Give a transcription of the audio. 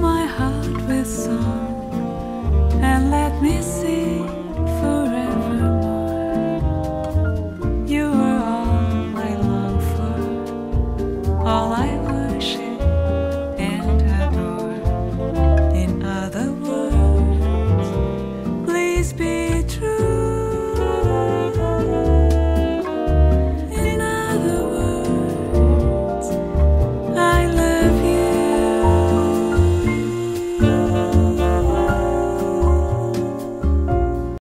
my heart with song and let me sing forevermore. You are all I long for, all I